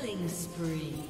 Killing spree.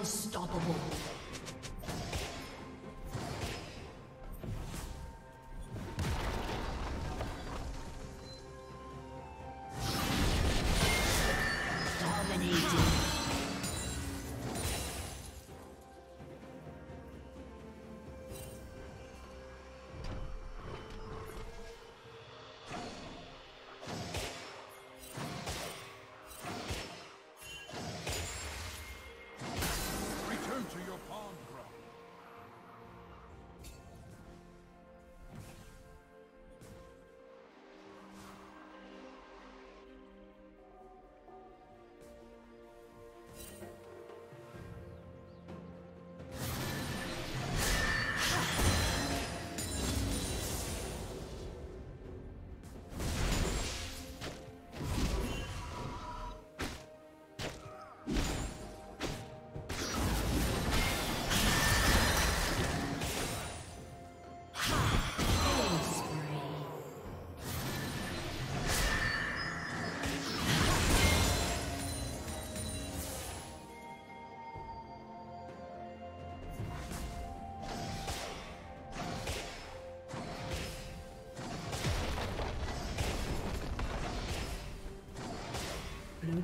Unstoppable.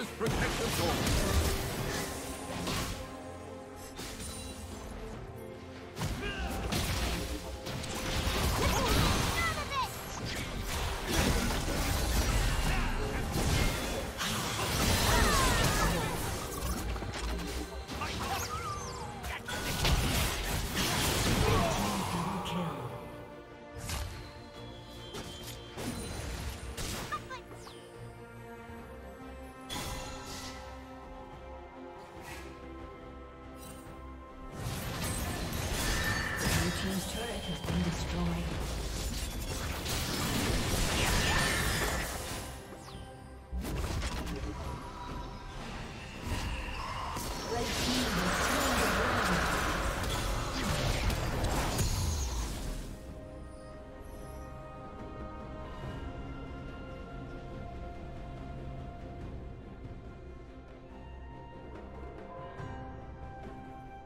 Forest Protective Zone.